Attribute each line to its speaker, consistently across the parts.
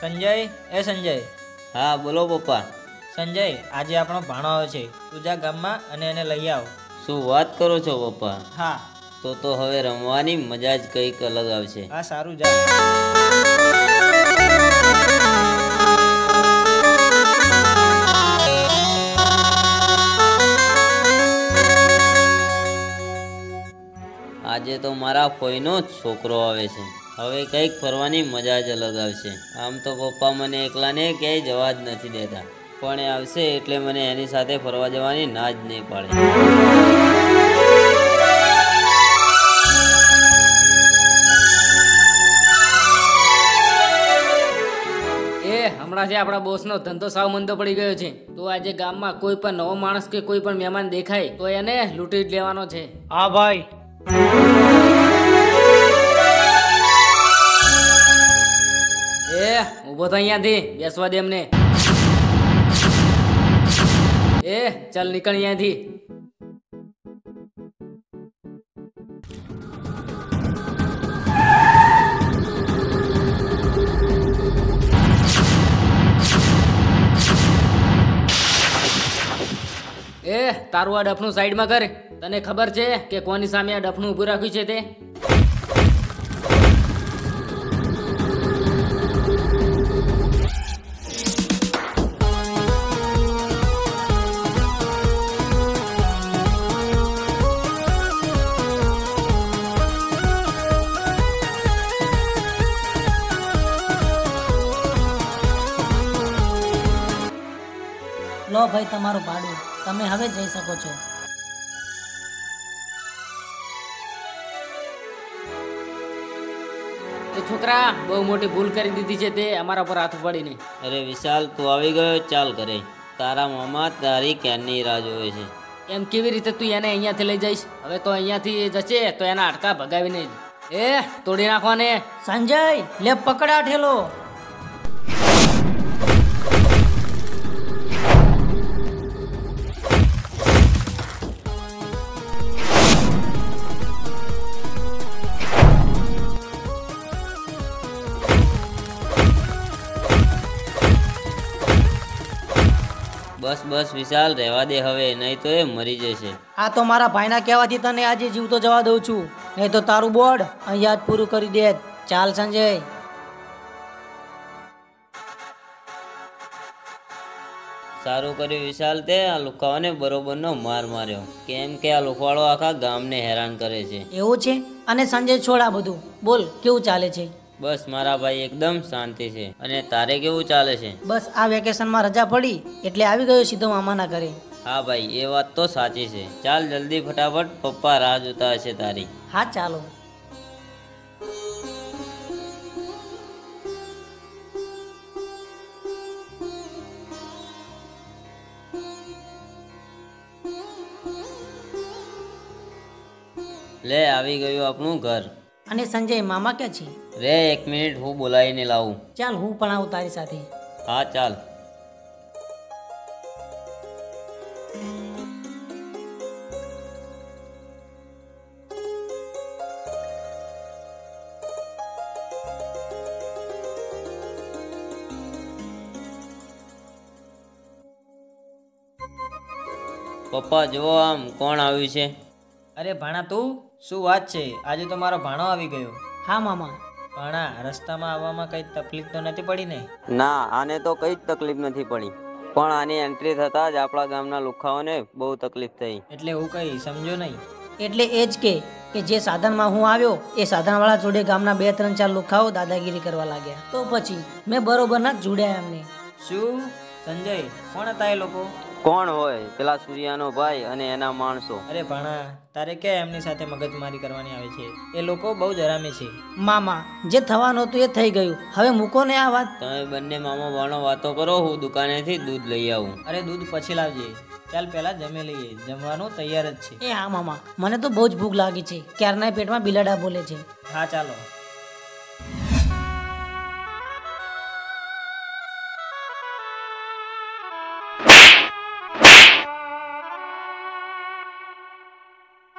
Speaker 1: સંજય એ સંજય.
Speaker 2: હા બોલો પપ્પા.
Speaker 1: સંજય આજે આપણો ભાણો છે. તું જા ગામમાં અને એને લઈ આવ.
Speaker 2: શું વાત કરો છો પપ્પા?
Speaker 1: હા.
Speaker 2: તો તો હવે રમવાની મજા જ કંઈક અલગ આવશે.
Speaker 1: હા સારું જા.
Speaker 2: આજે તો મારા ફોઈનો જ છોકરો આવે છે. હવે કંઈક ફરવાની મજા જ અલગ આવશે. આમ તો પપ્પા મને એકલાને ક્યાંય જવા જ નથી દેતા. પણ એ આવશે એટલે મને એની સાથે ફરવા જવાની ના જ નહીં પાડે.
Speaker 3: એ હમણાં જે આપણા બોસનો ધંધો સાવ મંદો પડી ગયો છે તો આજે ગામમાં કોઈ પણ નવો માણસ કે કોઈ પણ મહેમાન દેખાય તો એને લૂંટી જ લેવાનો છે.
Speaker 1: હા ભાઈ.
Speaker 3: એ, ઊભો તો અહીંયાથી, બેસવા દે એમને એ, ચાલ નીકળ અહીંયાથી. એ, તારું આ ડફનું સાઈડમાં કર. તને ખબર છે કે કોની સામે આ ડફનું ઊભું રાખ્યું છે તે?
Speaker 4: શકો છો.
Speaker 3: એ છોકરા બહુ મોટી ભૂલ કરી દીધી છે તે અમારા પર હાથ ઉપાડીને.
Speaker 2: અરે વિશાલ તું આવી ગયો ચાલ કરે તારા મામા તારી ક્યારની રાહ જોવે છે.
Speaker 3: એમ કેવી રીતે તું એને અહીંયાથી લઈ જઈશ? હવે તો અહીંયાથી જશે તો એના હાડકા ભગાવીને એ તોડી નાખવાને.
Speaker 4: સંજય લે પકડા ઠેલો.
Speaker 2: બસ બસ વિશાલ રહેવા દે હવે નહીં તો એ મરી જશે.
Speaker 4: આ તો મારા ભાઈના કહેવાથી તને આજે જીવતો જવા દઉં છું. નહીં તો તારું બોર્ડ અહીંયા જ પૂરું કરી દે. ચાલ સંજય.
Speaker 2: સારું કર્યું વિશાલ તે આ લુખાવાને બરોબરનો માર માર્યો. કેમ કે આ લુખવાળો આખા ગામને હેરાન કરે છે.
Speaker 4: એવું છે? અને સંજય છોડ આ બધું. બોલ કેવું ચાલે છે?
Speaker 2: બસ મારા ભાઈ એકદમ શાંતિ છે. અને તારે કેવું ચાલે છે?
Speaker 4: બસ આ વેકેશનમાં રજા પડી એટલે આવી ગયો સીધો મામાના ઘરે.
Speaker 2: હા ભાઈ એ વાત તો સાચી છે. ચાલ જલ્દી ફટાફટ પપ્પા રાહ જોતા હશે તારી.
Speaker 4: હા ચાલો.
Speaker 2: લે આવી ગયું આપણું ઘર.
Speaker 4: અને સંજય મામા ક્યાં છે?
Speaker 2: રે એક મિનિટ હું બોલાવીને લાવું.
Speaker 4: ચાલ હું પણ આવું તારી સાથે.
Speaker 2: હા ચાલ. પપ્પા જુઓ આમ કોણ આવ્યું છે.
Speaker 1: અરે ભાણા તું? શું વાત છે? આજે તો મારો ભાણો આવી ગયો.
Speaker 4: હા મામા.
Speaker 1: ભાણા રસ્તામાં આવવામાં કઈ તકલીફ તો નથી પડી ને?
Speaker 2: ના આને તો કઈ જ તકલીફ નથી પડી. પણ આની એન્ટ્રી થતા જ આપણા ગામના લુખાઓને બહુ તકલીફ થઈ.
Speaker 1: એટલે હું કઈ સમજો નહીં.
Speaker 4: એટલે એ જ કે કે જે સાધનમાં હું આવ્યો એ સાધનવાળા જોડે ગામના બે ત્રણ ચાર લુખાઓ દાદાગીરી કરવા લાગ્યા. તો પછી મેં બરોબરના જ જોડ્યા એમને.
Speaker 1: શું? સંજય કોણ હતા એ લોકો?
Speaker 2: કોણ હોય? પેલા સૂર્યાનો ભાઈ અને એના માણસો.
Speaker 1: અરે ભાણા તારે ક્યાં એમની સાથે મગજમારી કરવાની આવે છે? એ લોકો બહુ જ હરામી છે.
Speaker 4: મામા જે થવાનું હતું એ થઈ ગયું. હવે મૂકો ને આ વાત.
Speaker 2: તમે બંને મામા ભાણો વાતો કરો હું દુકાનેથી દૂધ લઈ આવું.
Speaker 1: અરે દૂધ પછી લાવજે. ચાલ પહેલા જમી લઈએ. જમવાનું તૈયાર જ છે.
Speaker 4: એ હા મામા. મને તો બહુ જ ભૂખ લાગી છે. ક્યારના પેટમાં બિલાડા બોલે છે.
Speaker 1: હા ચાલો.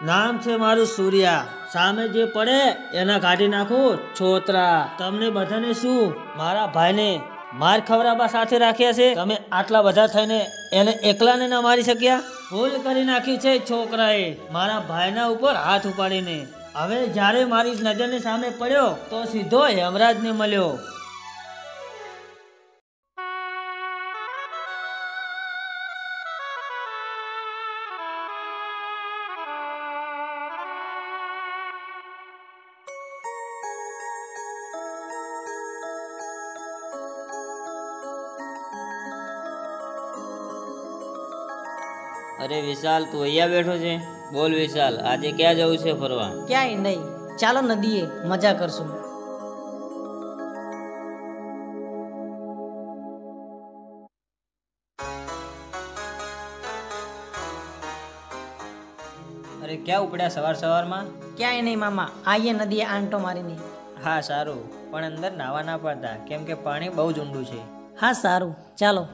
Speaker 5: નામ છે મારું સૂર્યા. સામે જે પડે, એના કાઢી નાખું, છોતરા. તમને બધાને શું? મારા ભાઈને. માર ખવરાબા સાથે રાખ્યા છે. તમે આટલા બધા થઈને એને એકલાને ના મારી શક્યા? ભૂલ કરી નાખી છે છોકરાએ. મારા ભાઈના ઉપર હાથ ઉપાડીને. હવે જ્યારે મારી નજરની સામે પડ્યો, તો સીધો હેમરાજને મળ્યો.
Speaker 2: અરે વિશાલ તું અહીંયા બેઠો છે? બોલ વિશાલ આજે ક્યાં જવું છે ફરવા?
Speaker 4: ક્યાંય નહીં. ચાલો નદીએ મજા કરશું.
Speaker 1: અરે ક્યાં ઉપડ્યા સવાર સવારમાં?
Speaker 4: ક્યાંય નહીં મામા આઈએ નદીએ આંટો મારીને.
Speaker 1: હા સારું. પણ અંદર નાવા ના પડતા કેમ કે પાણી બહુ જ ઊંડું છે.
Speaker 4: હા સારું. ચાલો.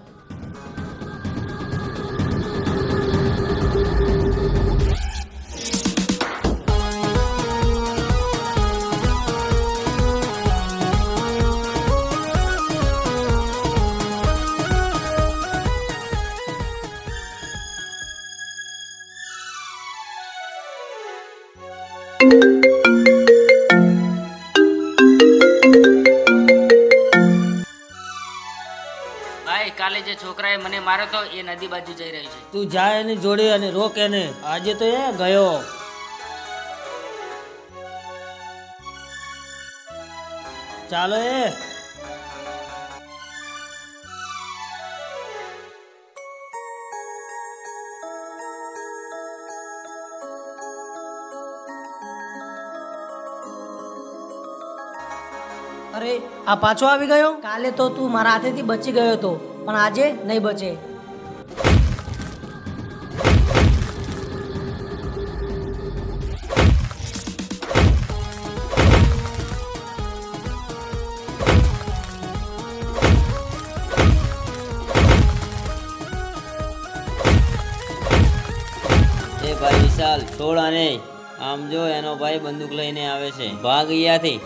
Speaker 3: જે છોકરાએ મને માર્યો તો એ નદી બાજુ જઈ રહ્યો છે.
Speaker 5: તું જા એની જોડે અને રોક એને. આજે તો એ ગયો. ચાલો એ.
Speaker 4: અરે આ પાછો આવી ગયો? કાલે તો તું મારા હાથેથી બચી ગયો હતો પણ આજે નહીં બચે.
Speaker 2: ભાઈ વિશાલ, છોડ અને આમ જો એનો ભાઈ બંદૂક લઈને આવે છે. ભાગ અહીંયાથી.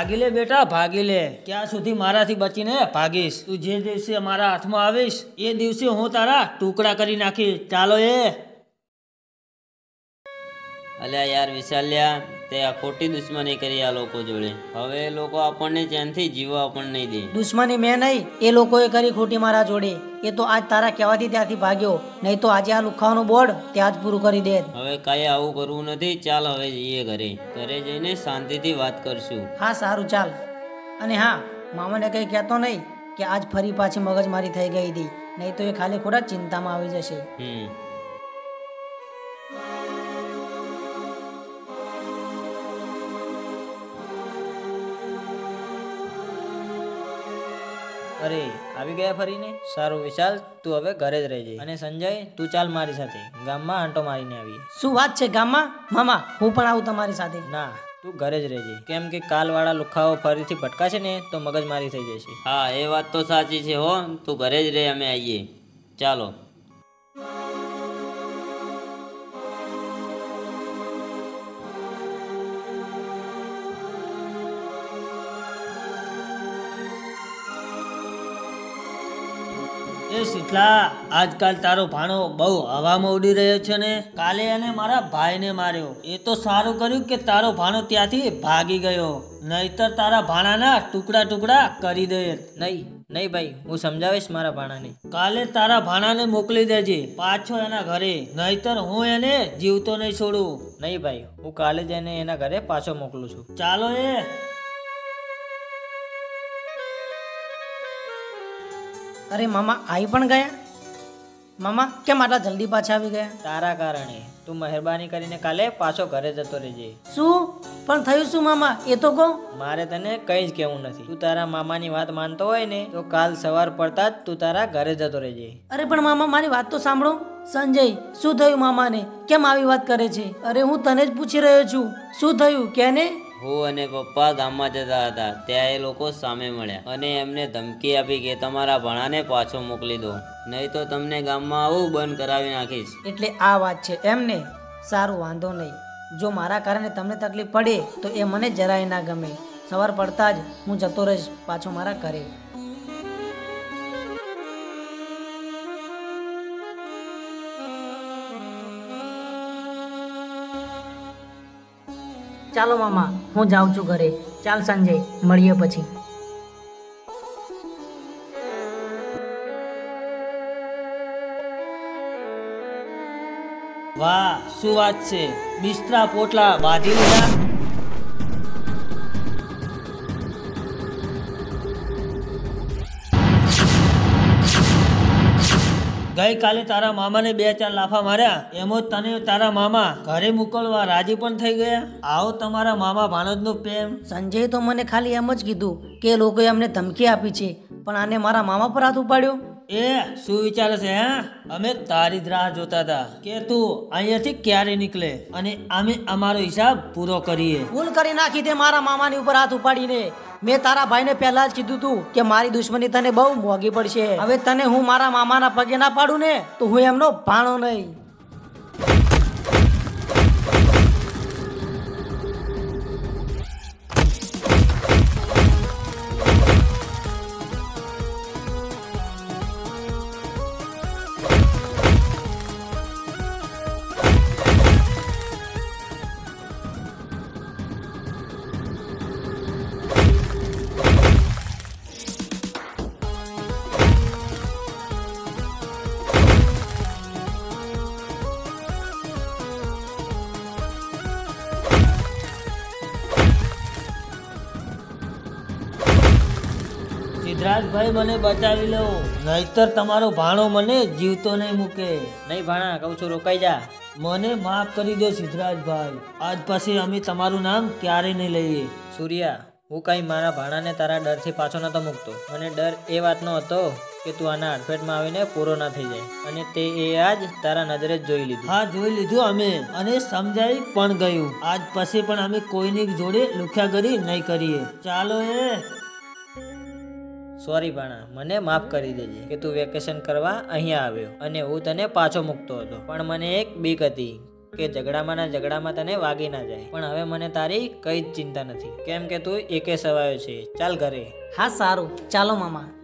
Speaker 5: ભાગી લે બેટા ભાગી લે. ક્યાં સુધી મારાથી બચીને ભાગીશ? તું જે દિવસે મારા હાથમાં આવીશ એ દિવસે હું તારા ટુકડા કરી નાખીશ. ચાલો એ.
Speaker 2: અલ્યા યાર વિશાલ્યા તે આ ખોટી દુશ્મની કરી આ લોકો જોડે. હવે એ લોકો આપણને ચેનથી જીવવા પણ નહીં દે.
Speaker 4: દુશ્મની મેં નહીં એ લોકોએ કરી ખોટી મારા જોડે. એ તો આજ તારા કહેવાથી ત્યાંથી ભાગ્યો નહીં તો આજે આ લુખાવાનું બોર્ડ ત્યાં જ પૂરું કરી દે.
Speaker 2: હવે કાંઈ આવું કરવું નથી ચાલ હવે જઈએ ઘરે. ઘરે જઈને શાંતિથી વાત કરશું.
Speaker 4: હા સારું ચાલ. અને હા મામાને કંઈ કહેતો નહીં કે આજ ફરી પાછી મગજમારી થઈ ગઈ હતી નહીં તો એ ખાલી ખોટા ચિંતામાં આવી જશે.
Speaker 2: હમ.
Speaker 1: અરે આવી ગયા ફરીને? સારું વિશાલ તું હવે ઘરે જ રહેજે. અને સંજય તું ચાલ મારી સાથે. ગામમાં આંટો મારીને આવીએ.
Speaker 4: શું વાત છે ગામમાં? મામા હું પણ આવું તમારી સાથે.
Speaker 1: ના તું ઘરે જ રહેજે. કેમ કે કાલવાળા લુખાઓ ફરીથી ભટકાશે ને તો મગજમારી થઈ જશે.
Speaker 2: હા એ વાત તો સાચી છે હો. તું ઘરે જ રહે અમે આવીએ ચાલો.
Speaker 5: એ શીતલા આજકાલ તારો ભાણો બહુ હવામાં ઉડી રહ્યો છે ને? કાલે એને મારા ભાઈને માર્યો. એ તો સારું કર્યું કે તારો ભાણો ત્યાંથી ભાગી ગયો. નહીતર તારા ભાણાના ટુકડા ટુકડા કરી દે.
Speaker 1: નહીં નહીં ભાઈ હું સમજાવીશ મારા ભાણાને.
Speaker 5: કાલે તારા ભાણાને મોકલી દેજે પાછો એના ઘરે. નહીતર હું એને જીવતો નહીં છોડું.
Speaker 1: નહીં ભાઈ હું કાલે જઈને એના ઘરે પાછો મોકલું છું.
Speaker 5: ચાલો એ.
Speaker 4: અરે મામા આવી પણ ગયા? મામા કેમ આટલા જલ્દી પાછા આવી ગયા?
Speaker 1: તારા કારણે. તું મહેરબાની કરીને કાલે પાછો ઘરે જતો રહેજે.
Speaker 4: શું? પણ થયું શું મામા? એ તો કહો.
Speaker 1: મારે તને કંઈ જ કહેવું નથી. તું તારા મામાની વાત માનતો હોય ને તો કાલ સવાર પડતા જ તું તારા ઘરે જતો રહેજે.
Speaker 4: અરે પણ મામા મારી વાત તો સાંભળો. સંજય શું થયું મામાને? કેમ આવી વાત કરે છે? અરે હું તને જ પૂછી રહ્યો છું. શું થયું? કે ને
Speaker 2: હું અને પપ્પા ગામમાં જતા હતા. ત્યાં એ લોકો સામે મળ્યા અને એમને ધમકી આપી કે તમારા ભણાને પાછો મોકલી દો. નહીં તો તમને ગામમાં આવું બંધ કરાવી નાખીશ.
Speaker 4: એટલે આ વાત છે. એમ ને સારું વાંધો નહીં. જો મારા કારણે તમને તકલીફ પડે તો એ મને જરાય ના ગમે. સવાર પડતા જ હું જતો રહીશ પાછો મારા ઘરે. ચાલો મામા, હું જાઉં છું ઘરે. ચાલ સંજય, મળીએ પછી.
Speaker 5: વાહ, શું વાત છે? બિસ્તરા પોટલા બાંધી લીધા? ગઈકાલે તારા મામાને બે ચાર લાફા માર્યા. એમ જ તને તારા મામા ઘરે મોકલવા રાજી પણ થઈ ગયા. આવો તમારા મામા ભાણજનો પ્રેમ.
Speaker 4: સંજય તો મને ખાલી એમ જ કીધું કે લોકોએ અમને ધમકી આપી છે, પણ આને મારા મામા પર હાથ ઉપાડ્યો?
Speaker 5: એ, શું વિચારે છે, હે? અમે તારી જ રાહ જોતા હતા કે તું અહીંયાથી ક્યારે નીકળે અને અમે અમારો હિસાબ પૂરો કરીએ.
Speaker 4: ભૂલ કરી નાખી તે મારા મામાની ઉપર હાથ ઉપાડીને. મેં તારા ભાઈને પહેલા જ કીધું તું કે મારી દુશ્મની તને બહુ મોંઘી પડશે. હવે તને હું મારા મામાના પગે ના પાડું ને, તો હું એમનો ભાણો નહીં.
Speaker 5: સિદ્ધરાજભાઈ મને બચાવી લો. નહીતર તમારો ભાણો મને જીવતો નહીં મૂકે.
Speaker 1: નહીં ભાણા કહું છું રોકાઈ જા.
Speaker 5: મને માફ કરી દો સિદ્ધરાજભાઈ. આજ પછી અમે તમારું નામ ક્યારેય નહીં લઈએ.
Speaker 1: સૂર્યા હું કઈ મારા ભાણાને તારા ડરથી પાછો નતો મૂકતો. મને ડર એ વાતનો હતો કે તું આના અડફેટમાં આવીને પૂરો ના થઈ જાય. અને તે એ આજ તારા નજરે જ જોઈ લીધું.
Speaker 5: હા જોઈ લીધું અમે. અને સમજાઈ પણ ગયું. આજ પછી પણ અમે કોઈની જોડે લુખ્યાગરી નહીં કરીએ. ચાલો એ.
Speaker 1: સોરી ભાણા મને માફ કરી દેજે કે તું વેકેશન કરવા અહીંયા આવ્યો અને હું તને પાછો મૂકતો હતો. પણ મને એક બીક હતી કે ઝઘડામાં ના ઝઘડામાં તને વાગી ના જાય. પણ હવે મને તારી કઈ જ ચિંતા નથી. કેમ કે તું એકે સવાયો છે. ચાલ ઘરે.
Speaker 4: હા, સારું. ચાલો મામા.